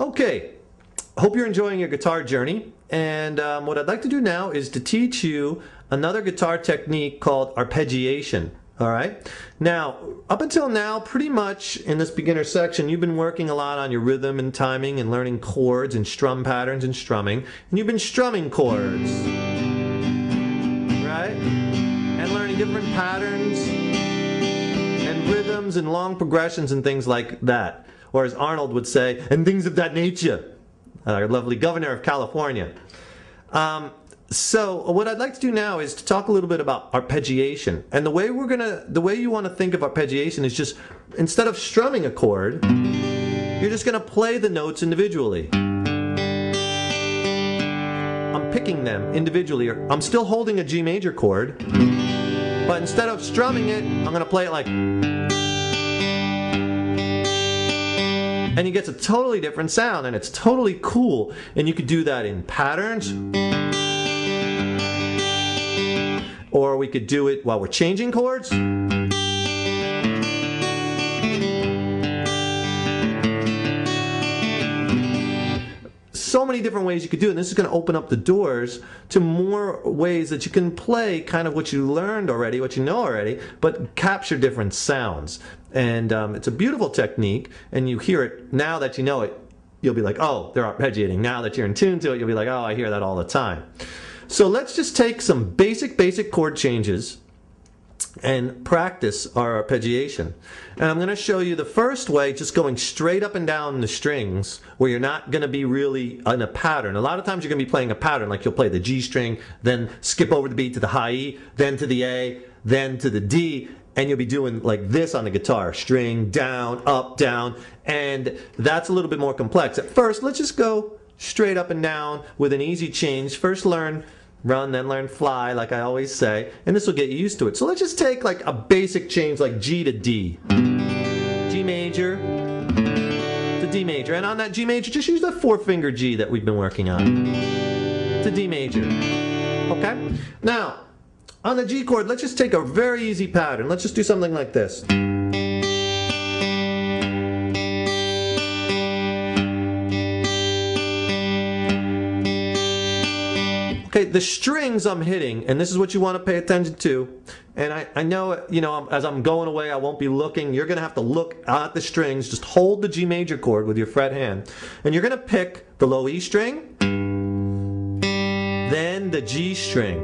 Okay, hope you're enjoying your guitar journey. And um, what I'd like to do now is to teach you another guitar technique called arpeggiation. All right. Now, up until now, pretty much in this beginner section, you've been working a lot on your rhythm and timing and learning chords and strum patterns and strumming. And you've been strumming chords. Right? And learning different patterns and rhythms and long progressions and things like that. Or as Arnold would say, and things of that nature. Our lovely governor of California. Um, so what I'd like to do now is to talk a little bit about arpeggiation. And the way we're gonna, the way you want to think of arpeggiation is just instead of strumming a chord, you're just gonna play the notes individually. I'm picking them individually. I'm still holding a G major chord, but instead of strumming it, I'm gonna play it like. And you get a totally different sound, and it's totally cool. And you could do that in patterns or we could do it while we're changing chords. So many different ways you could do it, and this is going to open up the doors to more ways that you can play kind of what you learned already, what you know already, but capture different sounds. And um, it's a beautiful technique, and you hear it now that you know it, you'll be like, oh, they're arpeggiating. Now that you're in tune to it, you'll be like, oh, I hear that all the time. So let's just take some basic, basic chord changes and practice our arpeggiation. And I'm going to show you the first way, just going straight up and down the strings, where you're not going to be really in a pattern. A lot of times you're going to be playing a pattern, like you'll play the G string, then skip over the B to the high E, then to the A, then to the D, and you'll be doing like this on the guitar string, down, up, down, and that's a little bit more complex. At first, let's just go straight up and down with an easy change. First, learn run, then learn fly, like I always say, and this will get you used to it. So let's just take like a basic change like G to D. G major to D major. And on that G major, just use that four finger G that we've been working on. To D major. Okay? Now, on the G chord, let's just take a very easy pattern. Let's just do something like this. Okay, the strings I'm hitting, and this is what you want to pay attention to. And I, I know, you know, as I'm going away, I won't be looking. You're going to have to look at the strings. Just hold the G major chord with your fret hand. And you're going to pick the low E string, then the G string.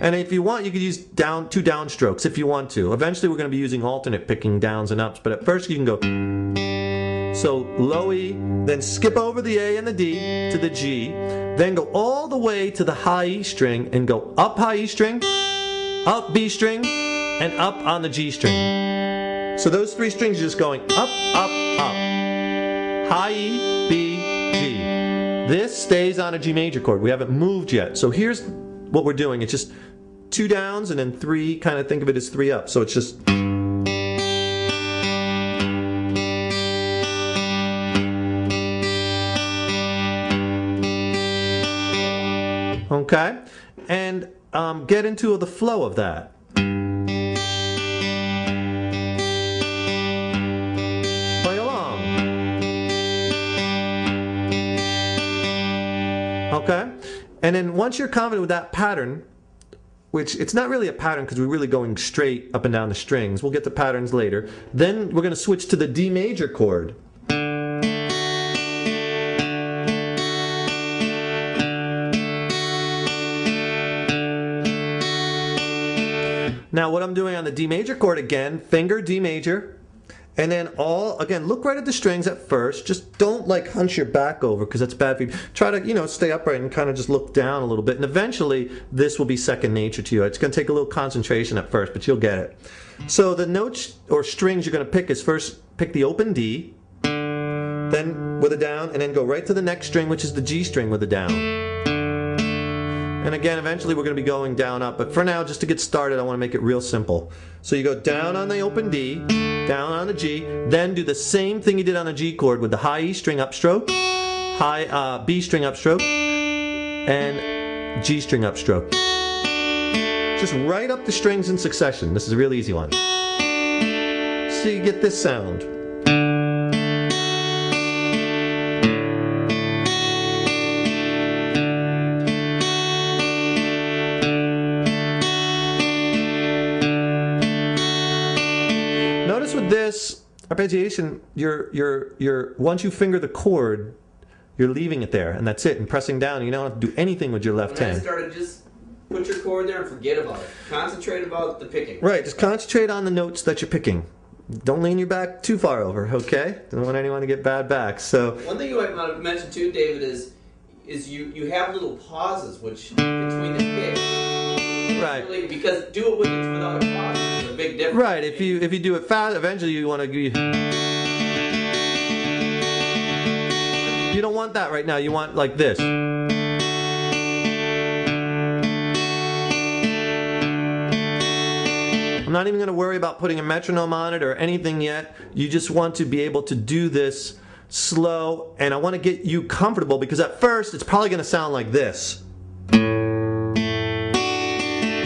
And if you want, you could use down two downstrokes if you want to. Eventually, we're going to be using alternate picking downs and ups, but at first you can go. So low E, then skip over the A and the D to the G, then go all the way to the high E string and go up high E string, up B string, and up on the G string. So those three strings are just going up, up, up. High E, B, G. This stays on a G major chord. We haven't moved yet. So here's what we're doing. It's just two downs and then three, kind of think of it as three up. So it's just. Okay? And um, get into the flow of that. Play along. Okay? And then once you're confident with that pattern, which it's not really a pattern because we're really going straight up and down the strings. We'll get to patterns later. Then we're going to switch to the D major chord. Now what I'm doing on the D major chord again, finger D major, and then all, again, look right at the strings at first. Just don't like hunch your back over because that's bad for you. Try to, you know, stay upright and kind of just look down a little bit. And eventually this will be second nature to you. It's going to take a little concentration at first, but you'll get it. So the notes or strings you're going to pick is first pick the open D, then with a down, and then go right to the next string, which is the G string with a down. And again, eventually we're going to be going down up. But for now, just to get started, I want to make it real simple. So you go down on the open D, down on the G, then do the same thing you did on the G chord with the high E string upstroke, high uh, B string upstroke, and G string upstroke. Just right up the strings in succession. This is a real easy one. So you get this sound. Arpeggiation, you're you're you're once you finger the chord, you're leaving it there, and that's it. And pressing down, you don't have to do anything with your left hand. started, just put your chord there and forget about it. Concentrate about the picking. Right, just concentrate on the notes that you're picking. Don't lean your back too far over, okay? Don't want anyone to get bad backs. So, One thing you might want to mention too, David, is is you you have little pauses which between the picks. right. Really, because do it with without a pause. Big difference. Right, if you if you do it fast, eventually you want to you You don't want that right now. You want like this. I'm not even going to worry about putting a metronome on it or anything yet. You just want to be able to do this slow and I want to get you comfortable because at first it's probably going to sound like this.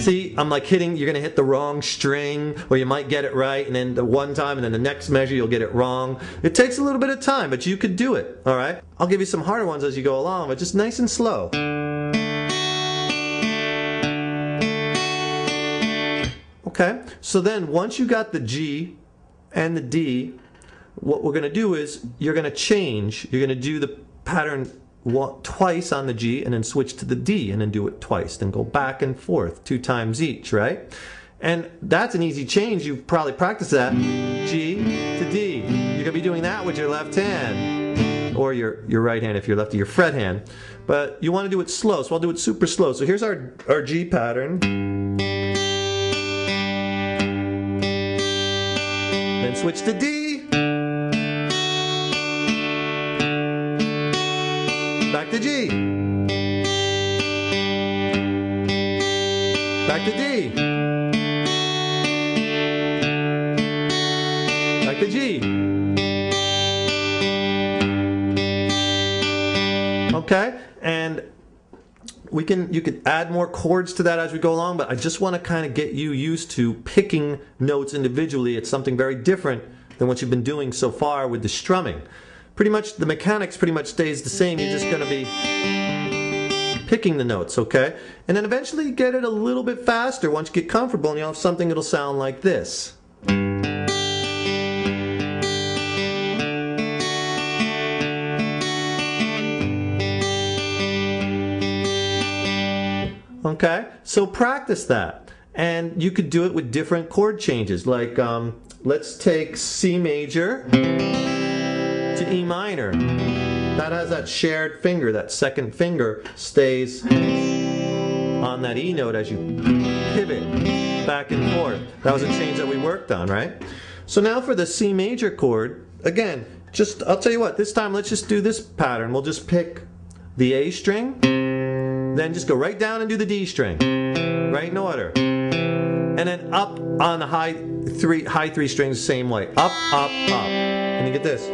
See, I'm like hitting, you're going to hit the wrong string, or you might get it right, and then the one time, and then the next measure, you'll get it wrong. It takes a little bit of time, but you could do it, all right? I'll give you some harder ones as you go along, but just nice and slow. Okay, so then once you got the G and the D, what we're going to do is you're going to change. You're going to do the pattern twice on the G and then switch to the D and then do it twice. Then go back and forth two times each, right? And that's an easy change. You've probably practiced that. G to D. You're to be doing that with your left hand or your, your right hand if you're lefty, your fret hand. But you want to do it slow, so I'll do it super slow. So here's our, our G pattern. Then switch to D. to G. Back to D. Back to G. Okay? And we can you could add more chords to that as we go along, but I just want to kind of get you used to picking notes individually. It's something very different than what you've been doing so far with the strumming. Pretty much the mechanics pretty much stays the same. You're just going to be picking the notes, okay? And then eventually get it a little bit faster once you get comfortable and you'll have something that'll sound like this. Okay, so practice that. And you could do it with different chord changes. Like, um, let's take C major E minor. That has that shared finger, that second finger stays on that E note as you pivot back and forth. That was a change that we worked on, right? So now for the C major chord, again, just, I'll tell you what, this time let's just do this pattern. We'll just pick the A string, then just go right down and do the D string, right in order. And then up on the high three, high three strings, same way. Up, up, up. And you get this.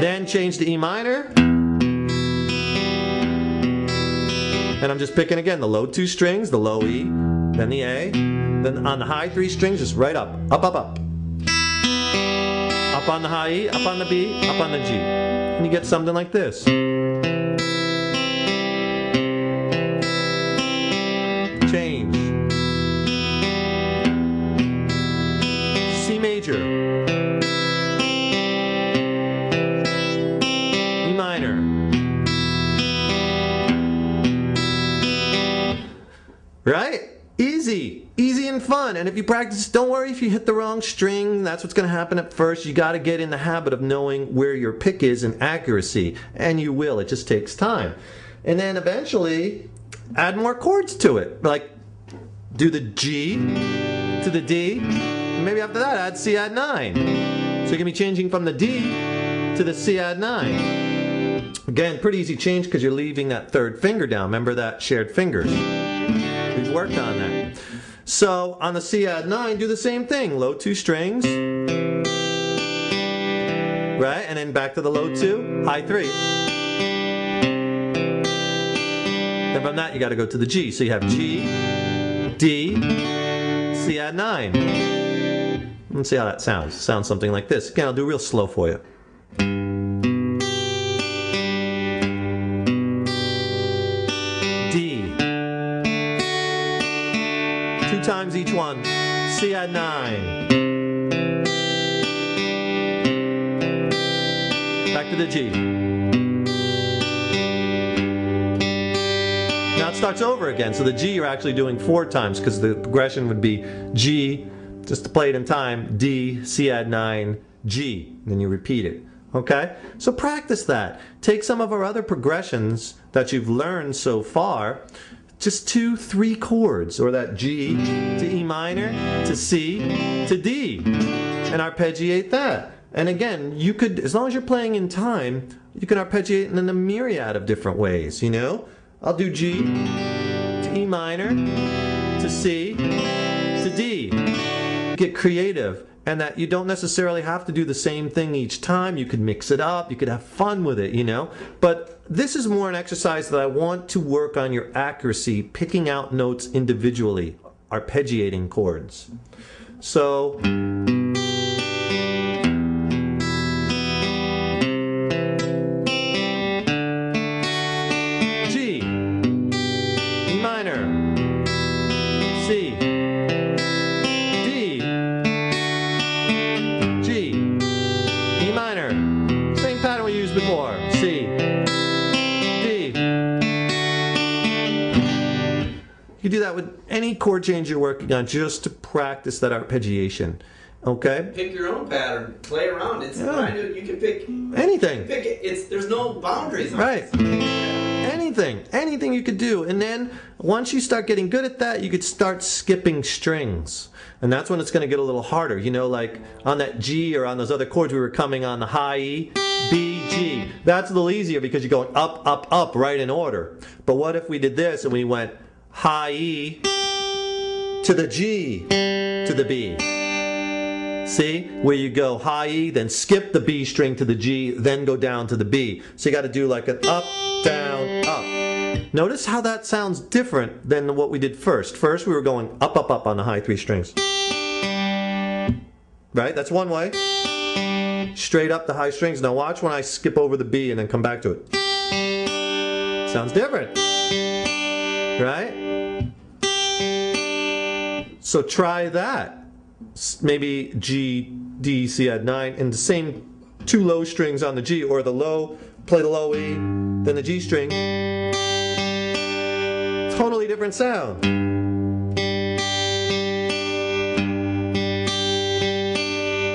Then change to E minor. And I'm just picking again the low two strings, the low E, then the A. Then on the high three strings, just right up, up, up, up. Up on the high E, up on the B, up on the G. And you get something like this. Fun. And if you practice, don't worry if you hit the wrong string. That's what's going to happen at first. You got to get in the habit of knowing where your pick is and accuracy. And you will. It just takes time. And then eventually, add more chords to it. Like, do the G to the D. Maybe after that, add C add 9. So you're going to be changing from the D to the C add 9. Again, pretty easy change because you're leaving that third finger down. Remember that shared fingers. We've worked on that. So on the C add 9, do the same thing. Low two strings. Right? And then back to the low two, high three. Then from that, you got to go to the G. So you have G, D, C add 9. Let's see how that sounds. Sounds something like this. Again, I'll do real slow for you. Times each one. C add nine. Back to the G. Now it starts over again. So the G you're actually doing four times because the progression would be G, just to play it in time, D, C add 9, G. Then you repeat it. Okay? So practice that. Take some of our other progressions that you've learned so far, just two, three chords, or that G to E minor, to C, to D, and arpeggiate that. And again, you could, as long as you're playing in time, you can arpeggiate in a myriad of different ways, you know? I'll do G to E minor to C to D. Get creative, and that you don't necessarily have to do the same thing each time. You could mix it up, you could have fun with it, you know? But this is more an exercise that I want to work on your accuracy, picking out notes individually, arpeggiating chords. So. That with any chord change you're working on just to practice that arpeggiation. Okay? Pick your own pattern. Play around. It's Yeah. kind of you can pick Anything. pick it. It's there's no boundaries. On Right. Anything, anything you could do. And then once you start getting good at that, you could start skipping strings. And that's when it's going to get a little harder. You know, like on that G or on those other chords, we were coming on the high E, B, G. That's a little easier because you're going up, up, up, right in order. But what if we did this and we went high E to the G to the B? See, where you go high E, then skip the B string to the G, then go down to the B. So you got to do like an up, down, up. Notice how that sounds different than what we did first. First, we were going up, up, up on the high three strings. Right? That's one way. Straight up the high strings. Now watch when I skip over the B and then come back to it. Sounds different. Right? So try that maybe G, D, C add 9, and the same two low strings on the G, or the low, play the low E, then the G string. Totally different sound.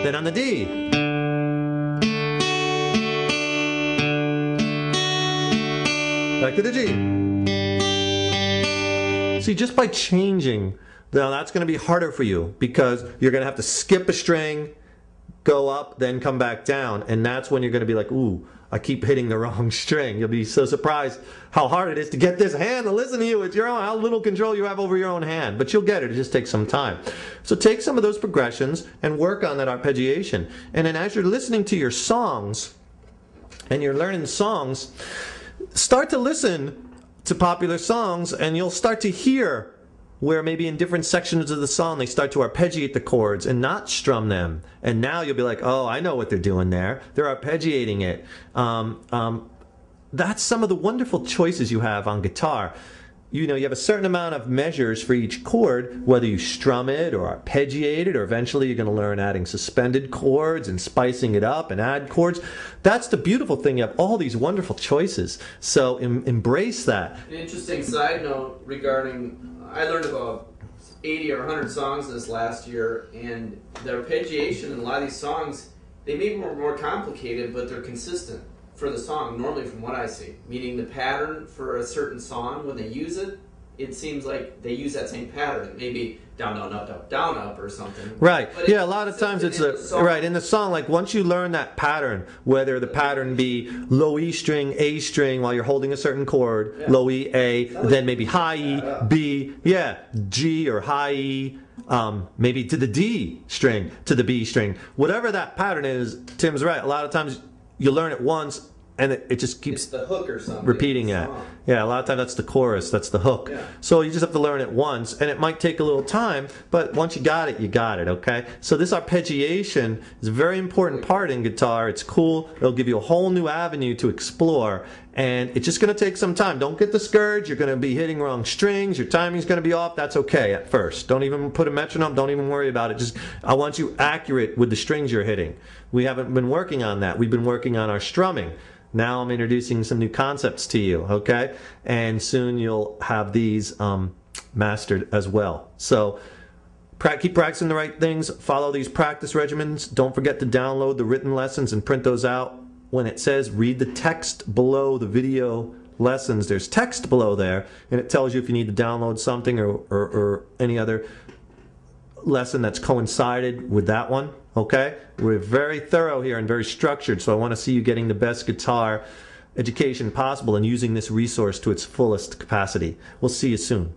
Then on the D. Back to the G. See, just by changing, now that's going to be harder for you because you're going to have to skip a string, go up, then come back down, and that's when you're going to be like, ooh, I keep hitting the wrong string. You'll be so surprised how hard it is to get this hand to listen to you. It's your own, how little control you have over your own hand, but you'll get it. It just takes some time. So take some of those progressions and work on that arpeggiation. And then as you're listening to your songs and you're learning songs, start to listen to popular songs and you'll start to hear where maybe in different sections of the song they start to arpeggiate the chords and not strum them. And now you'll be like, oh, I know what they're doing there. They're arpeggiating it. Um, um, that's some of the wonderful choices you have on guitar. You know, you have a certain amount of measures for each chord, whether you strum it or arpeggiate it, or eventually you're going to learn adding suspended chords and spicing it up and add chords. That's the beautiful thing. You have all these wonderful choices. So em- embrace that. An interesting side note regarding I learned about 80 or 100 songs this last year, and the arpeggiation in a lot of these songs they may be more, more complicated, but they're consistent for the song. Normally, from what I see, meaning the pattern for a certain song when they use it, it seems like they use that same pattern. Maybe down, down, up, up, down, up, or something. Right. But Yeah, a lot of times it's a right in the song. Like once you learn that pattern, whether the pattern be low E string, A string while you're holding a certain chord, Yeah. low E, A, then maybe high E, B, yeah, G or high E, um, maybe to the D string, to the B string, whatever that pattern is. Tim's right. A lot of times you learn it once and it, it just keeps It's the hook or something. repeating song. Yeah, a lot of times that's the chorus, that's the hook. Yeah. So you just have to learn it once, and it might take a little time, but once you got it, you got it, okay? So this arpeggiation is a very important part in guitar. It's cool. It'll give you a whole new avenue to explore, and it's just going to take some time. Don't get discouraged. You're going to be hitting wrong strings. Your timing's going to be off. That's okay at first. Don't even put a metronome. Don't even worry about it. Just I want you accurate with the strings you're hitting. We haven't been working on that. We've been working on our strumming. Now I'm introducing some new concepts to you, okay? And soon you'll have these um, mastered as well. So keep practicing the right things. Follow these practice regimens. Don't forget to download the written lessons and print those out when it says read the text below the video lessons, there's text below there, and it tells you if you need to download something or, or, or any other lesson that's coincided with that one. Okay? We're very thorough here and very structured, so I want to see you getting the best guitar education possible and using this resource to its fullest capacity. We'll see you soon.